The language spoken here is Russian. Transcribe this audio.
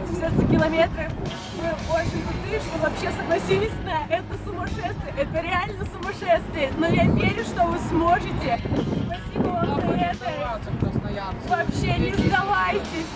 пробежать все эти километры. Очень крутые, что вообще согласились на это сумасшествие. Это реально сумасшествие. Но я верю, что вы сможете. Спасибо вам за это. Вообще не сдавайтесь.